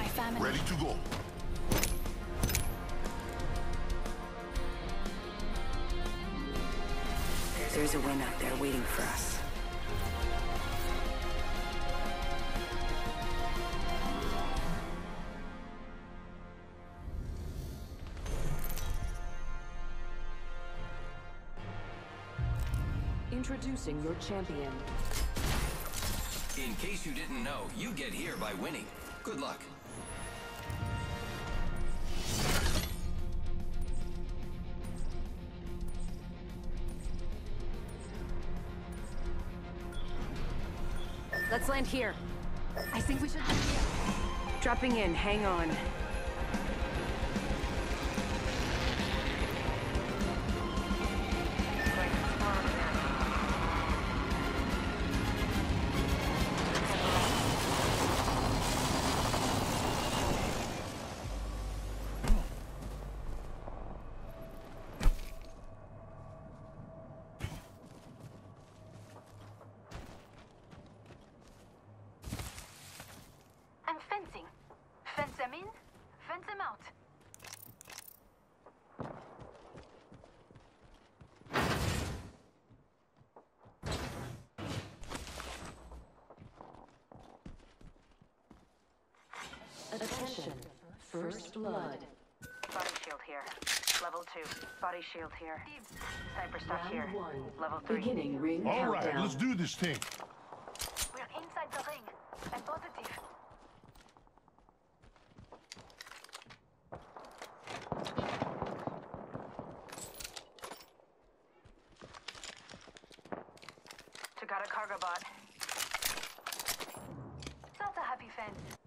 my family. Ready to go. There's a win out there waiting for us. Introducing your champion. In case you didn't know, you get here by winning. Good luck. Let's land here. I think we should. Dropping in, hang on. First blood. Body shield here. Level 2. Body shield here. Sniper stock Round here. one. Level 3. Beginning ring All right, countdown. let's do this thing. We're inside the ring. I'm positive. Took out a cargo bot. That's a happy fence.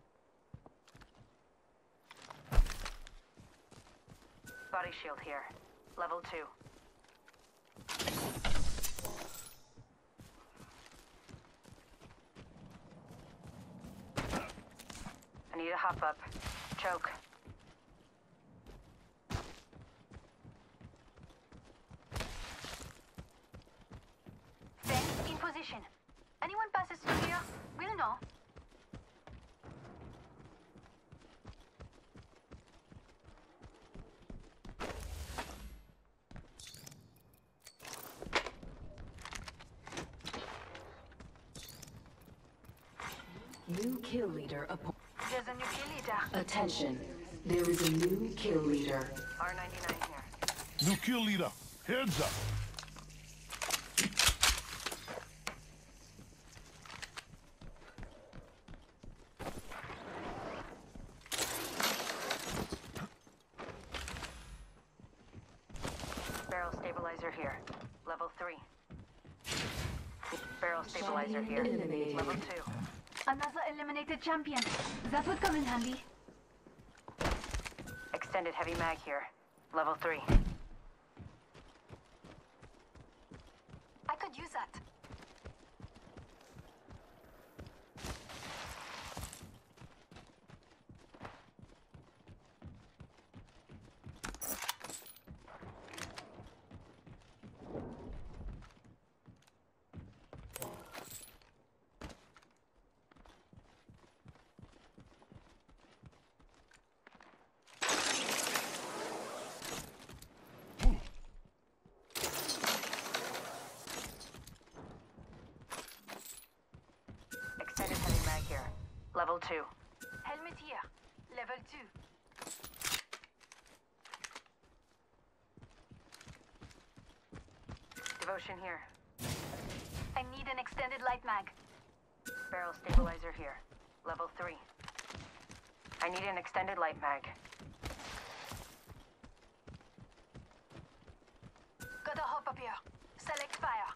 Body shield here. Level 2. I need a hop up. Choke. Fence in position. Anyone passes through here, we'll know. New kill leader appointed. There's a new kill leader. Attention. There is a new kill leader. R99 here. New kill leader. Heads up. Barrel stabilizer here. Level 3. Barrel stabilizer here. Level 2. Another eliminated champion. That would come in handy. Extended heavy mag here. Level 3. I could use that. Extended heavy mag here. Level 2. Helmet here. Level 2. Devotion here. I need an extended light mag. Barrel stabilizer here. Level 3. I need an extended light mag. Gotta hop up here. Select fire.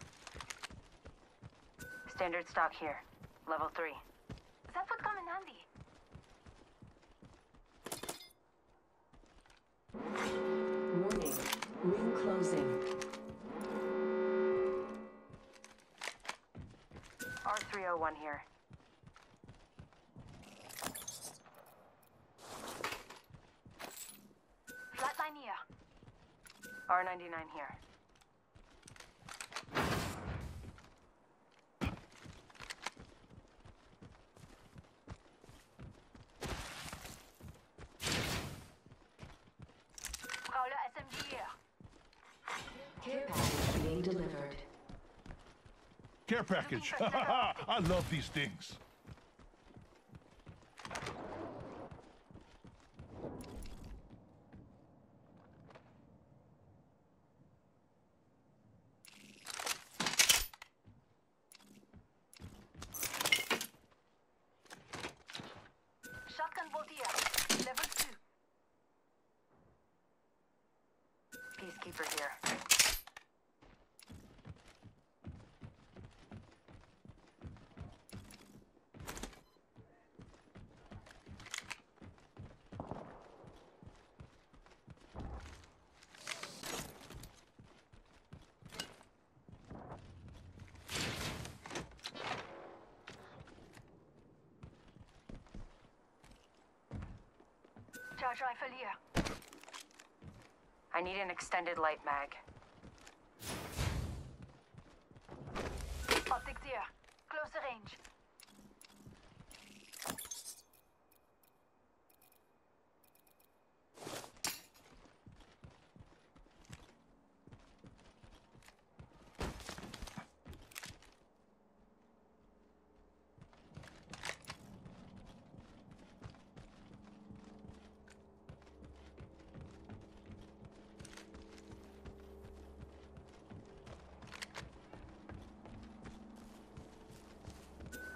Standard stock here. Level 3. That would come in handy. Warning. Ring closing. R301 here. Flatline here. R99 here. Care package. I love these things. Shotgun bolt here. Level 2. Peacekeeper here. I need an extended light mag. Optics here. Closer range.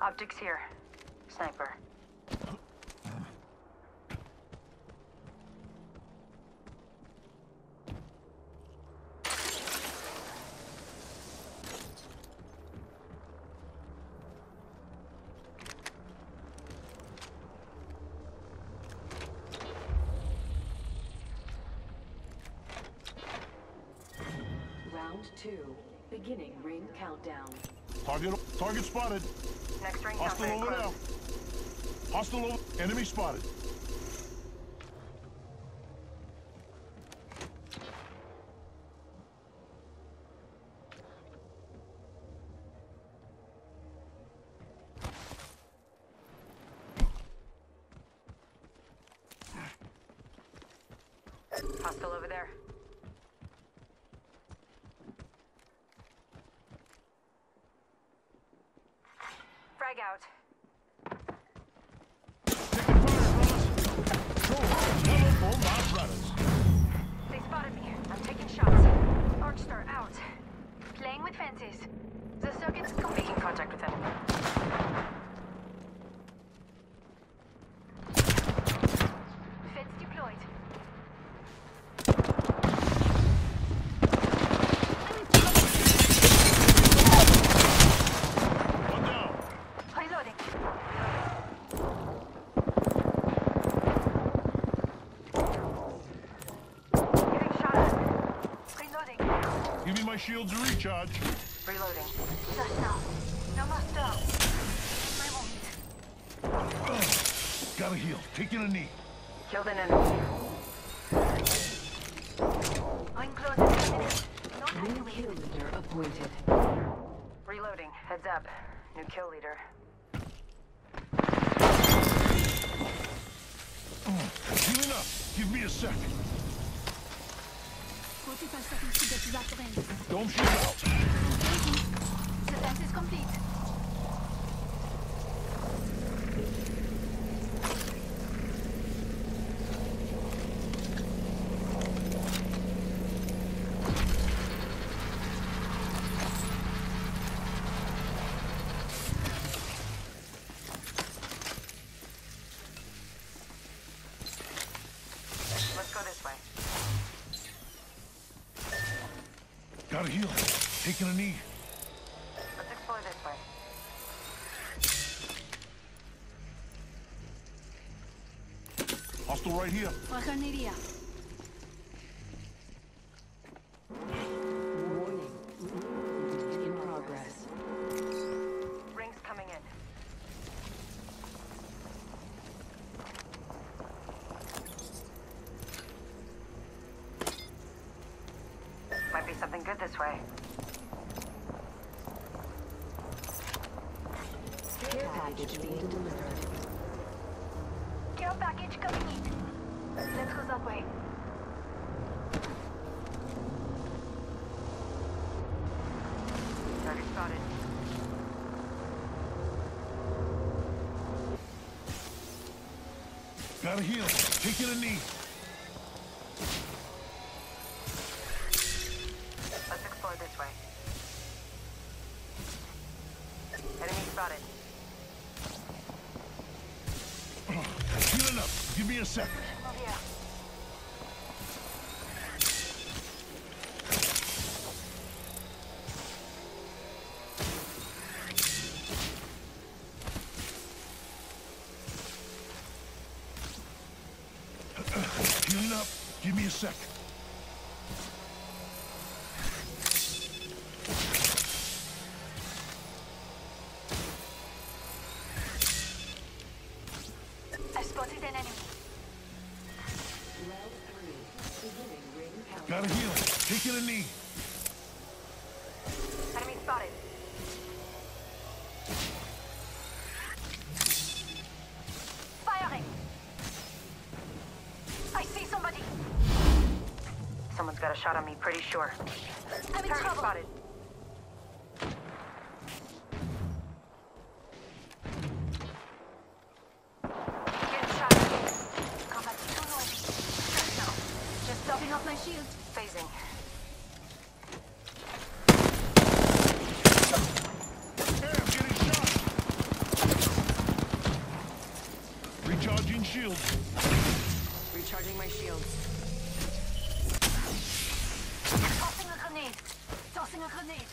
Optics here. Sniper. Round two. Beginning ring countdown. Target, target spotted. Next ring Hostile over there. close. Hostile over. Enemy spotted. Hostile over there. Frag out. Taking fire, brothers. So hard. Hello for my brothers. They spotted me. I'm taking shots. Arc Star out. Playing with fences. The circuit's complete. Making contact with him. Fence deployed. One down. Reloading. Getting shot at. Reloading. Give me my shields to recharge. Reloading. Just now. No more stop. My wound. Gotta heal. Taking a knee. Killed an enemy. I'm close to the minute. Not New kill leader appointed. Reloading. Heads up. New kill leader. Mm, Healing up. Give me a sec. Côté pas sorti de. Dome shield out. The is complete. Let's go this way. Gotta heal. Taking a knee. Let's explore this way. Hostile right here. Fracaneria. package being delivered. Care package coming in. Let's go that way. Target spotted. Gotta heal. Take it a knee. Give me a second. Give me a second. to. Enemy spotted. Firing. I see somebody. Someone's got a shot on me, pretty sure. I'm in Target trouble. spotted. Recharging my shields. Tossing a grenade. Tossing a grenade.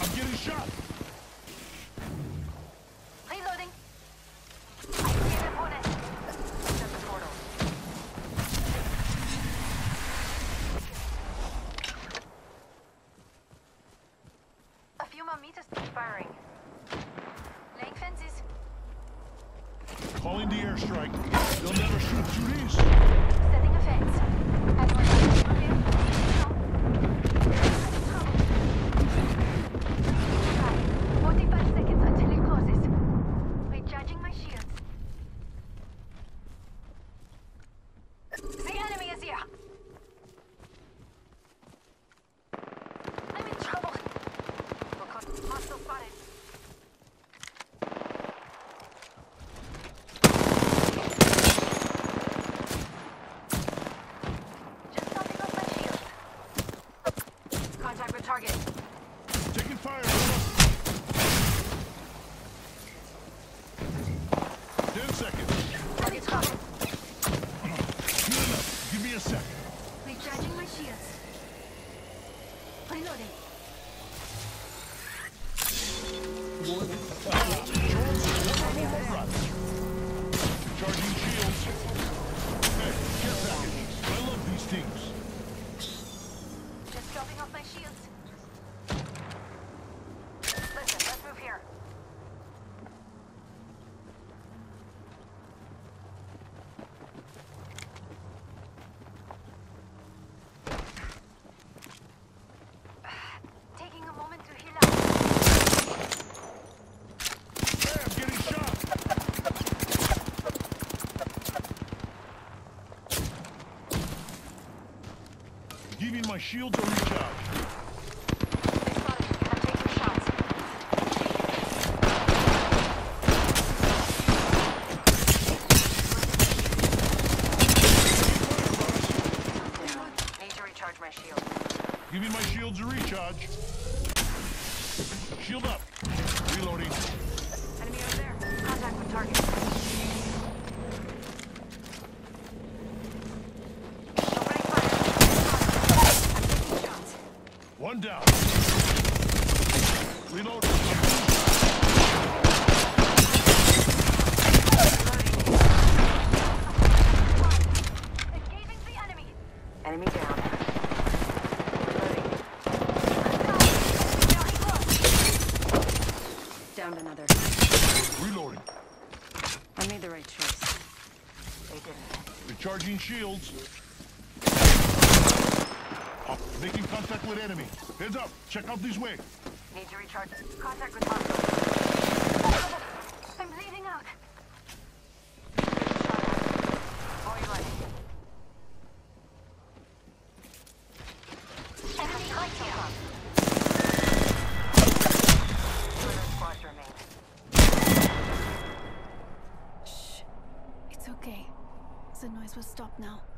I'm getting shot! my shields are recharged. Give me my shields to recharge. Shield up. Charging shields. Making contact with enemy. Heads up. Check out this way. Need to recharge. Contact with hostile. Stop now.